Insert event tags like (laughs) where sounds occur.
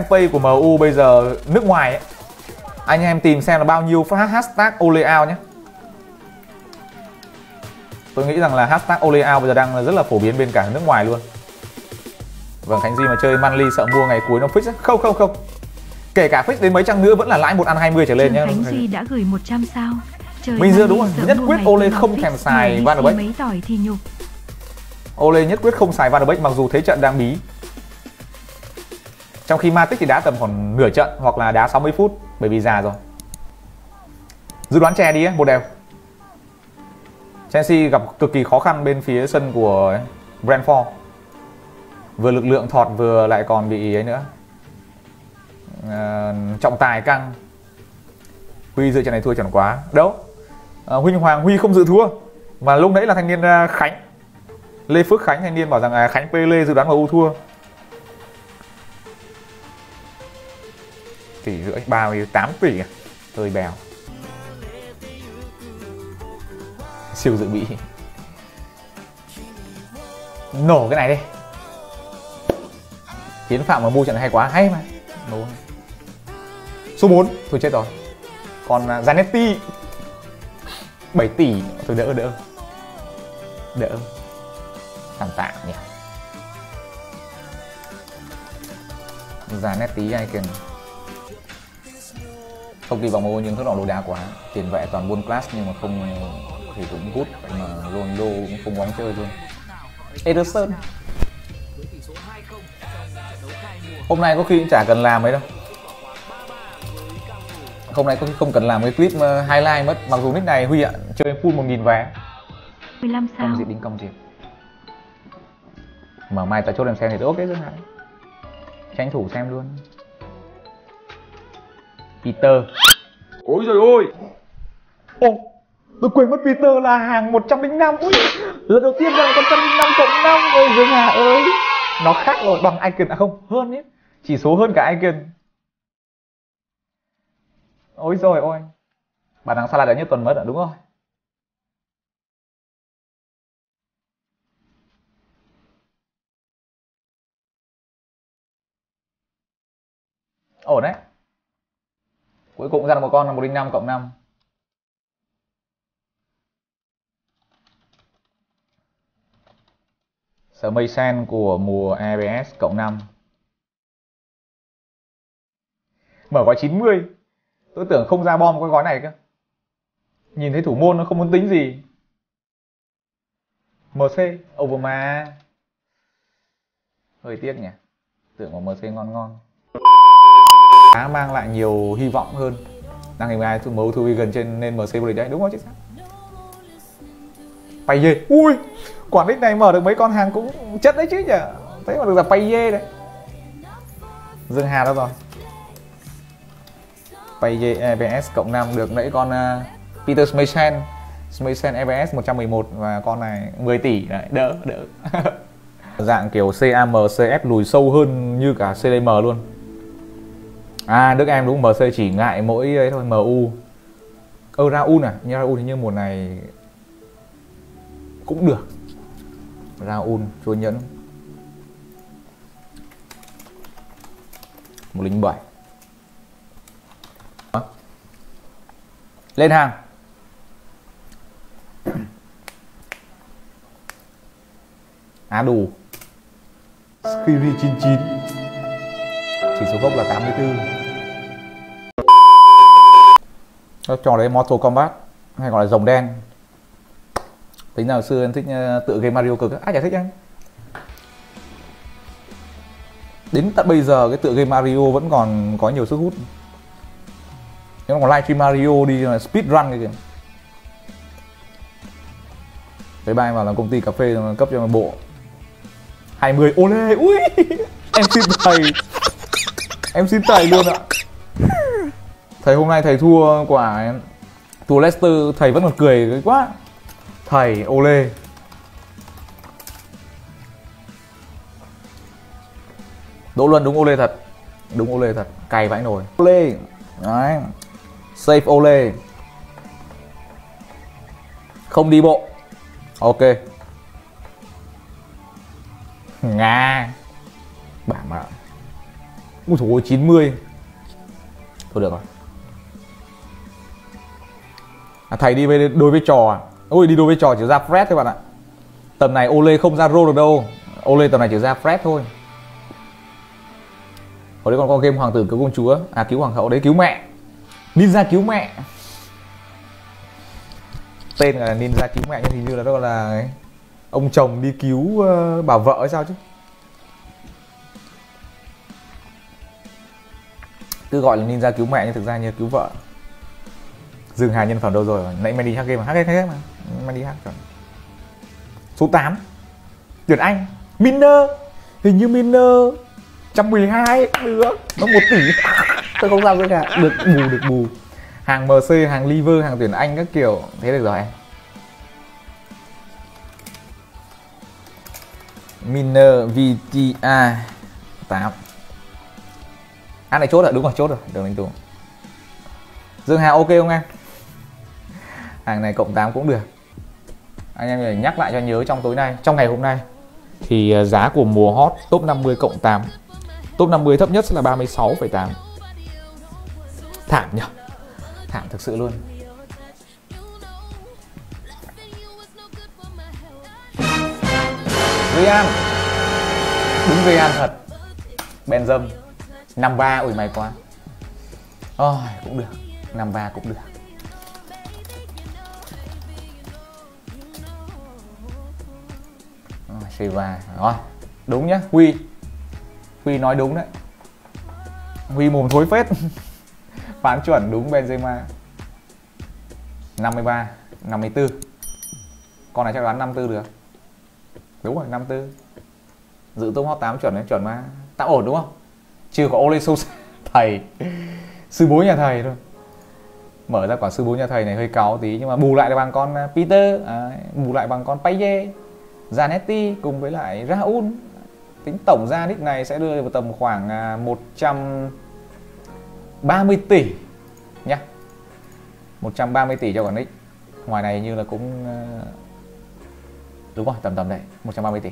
fanpage của MU bây giờ nước ngoài ấy, anh em tìm xem là bao nhiêu hashtag Oleao nhé. Tôi nghĩ rằng là hashtag Oleao bây giờ đang rất là phổ biến bên cả nước ngoài luôn. Vâng Khánh Duy mà chơi Manly sợ mua ngày cuối nó fix ấy. không không không. Kể cả fix đến mấy trăm nữa vẫn là lãi một ăn 20 trở lên nhá. Khánh Duy đã gửi 100 sao. Trời Minh Dương đúng rồi nhất quyết Ole không thèm xài Van der Beek mấy tỏi thì nhục. Ole nhất quyết không xài Van der Beek mặc dù thế trận đang bí trong khi Matic thì đá tầm khoảng nửa trận hoặc là đá 60 phút bởi vì già rồi. Dự đoán chè đi ấy, một đều Chelsea gặp cực kỳ khó khăn bên phía sân của Brentford. Vừa lực lượng thọt vừa lại còn bị ấy nữa. À, trọng tài căng. Huy dự trận này thua chuẩn quá. Đâu? À, Huynh Hoàng Huy không dự thua. Mà lúc nãy là thanh niên à, Khánh. Lê Phước Khánh thanh niên bảo rằng à, Khánh Pele dự đoán MU thua. Tỷ rưỡi ba mươi tám tỷ à hơi bèo siêu dự bị. Nổ cái này đi. Hiến phạm mà mua trận này hay quá hay mà. Nổ. Số 4 thôi chết rồi. Còn uh, Zanetti 7 tỷ. Thôi đỡ đỡ. Đỡ. Tạm tạm nhỉ. Zanetti Icon không kỳ vọng mua nhưng thất vọng đá quá tiền vệ toàn buôn class nhưng mà không thì cũng good mà Ronaldo cũng không bóng chơi luôn Ederson. Hôm nay có khi cũng chả cần làm ấy đâu. Hôm nay có khi không cần làm cái clip highlight mất mặc dù nick này huy ạ chơi full một nghìn vé. 15 sao? công diệp đính công diệp mà mai ta chốt em xem thì ok rất hại tranh thủ xem luôn. Peter Ôi trời ơi! Ồ, Tôi quên mất Peter là hàng 105 Ui, Lần đầu tiên là 105 cộng 5 Ôi Dương Hà ơi! Nó khác rồi, bằng Icon À không? Hơn ấy Chỉ số hơn cả Icon Ôi rồi ôi Bản thắng Salah đã nhất tuần mất ạ đúng rồi Ổn đấy cuối cùng ra được một con là 105 cộng 5 Sở mây sen của mùa EBS cộng 5 Mở gói 90 Tôi tưởng không ra bom cái gói này cơ. Nhìn thấy thủ môn nó không muốn tính gì. MC over mà Hơi tiếc nhỉ. Tưởng của MC ngon ngon khá mang lại nhiều hy vọng hơn. Đang hình ai thu mấu thu gần trên nên MC vô địch đấy đúng không chứ sao Pay dê ui quản lý này mở được mấy con hàng cũng chất đấy chứ nhỉ? Thế mà được là pay dê đấy. Dương Hà đâu rồi? Pay dê EBS cộng 5 được nãy con uh, Peter Smaysen Smaysen EBS 111 và con này 10 tỷ. Đấy đỡ đỡ. (laughs) Dạng kiểu CAM CF lùi sâu hơn như cả CDM luôn à Đức em đúng MC chỉ ngại mỗi ấy thôi MU ơ Raul à nhưng Raul thì như mùa này cũng được. Raul chúa nhẫn. Một lính bảy. Lên hàng. À đủ. Skiri 99 chỉ số gốc là 84 cho trò đấy Mortal Kombat hay gọi là rồng đen? Tính nào xưa anh thích ờ, tự game Mario cực ai chả thích anh. Đến tận bây giờ cái tựa game Mario vẫn còn có nhiều sức hút. Nếu còn còn livestream Mario đi là speed run cái kìa. Cái bay vào là công ty cà phê cấp cho một bộ. 20 ô lê, ui, (laughs) em xin thầy. Em xin thầy luôn ạ thầy hôm nay thầy thua quả thua Leicester thầy vẫn còn cười quá. Thầy ô lê Đỗ Luân đúng ô lê thật. Đúng ô lê thật. Cày vãi nổi Ô lê Đấy. Safe ô lê Không đi bộ. Ok. Nga. Bảng mà. Ui dồi ôi 90 Thôi được rồi à, Thầy đi với đối với trò à? Ôi đi đối với trò chỉ ra Fred thôi bạn ạ. Tầm này Ole không ra Rô được đâu Ole tầm này chỉ ra Fred thôi. Hồi đấy còn có game hoàng tử cứu công chúa. À cứu hoàng hậu đấy cứu mẹ. Ninja cứu mẹ. Tên là ninja cứu mẹ nhưng hình như là đó là ấy, Ông chồng đi cứu uh, bà vợ hay sao chứ? Cứ gọi là ninja cứu mẹ nhưng thực ra như cứu vợ. Dương Hà nhân phẩm đâu rồi Nãy mày đi hack game mà Hack hết mà. Mày đi hack rồi. Số 8 Tuyển Anh. Miner. Hình như Miner. 112 Được. Nó 1 tỷ. Tôi không sao Dương Hà Được bù được bù. Hàng MC, hàng Liver, hàng tuyển Anh các kiểu. Thế được rồi. Em Miner VTA 8 Ăn này chốt rồi, đúng rồi, chốt rồi. Đường Linh Tùng Dương Hà ok không em? Hàng này cộng 8 cũng được. Anh em phải nhắc lại cho nhớ trong tối nay Trong ngày hôm nay. Thì à, giá của mùa hot top 50 cộng 8 Top 50 thấp nhất sẽ là 36,8 Thảm nhỉ? Thảm thực sự luôn. Rian Đúng Rian thật. Benzem 53 ui may quá. Ôi cũng được. 53 cũng được. Silva Rồi Đúng nhá Huy. Huy nói đúng đấy. Huy mồm thối phết. (laughs) Phán chuẩn đúng Benzema. 53 54 Con này chắc đoán 54 được. Đúng rồi 54 Dự top hot 8 chuẩn đấy chuẩn mà. Tạm ổn đúng không? Chưa có Ole Sousa (laughs) Thầy. Sư bố nhà thầy thôi. Mở ra quả sư bố nhà thầy này hơi cáu tí Nhưng mà bù lại bằng con à, Peter. À, Bù lại bằng con Paye Zanetti cùng với lại Raul Tính tổng ra nick này sẽ đưa vào tầm khoảng à, 130 tỷ nhá. 130 tỷ cho quả nick Ngoài này như là cũng à, Đúng rồi, tầm tầm đấy 130 tỷ.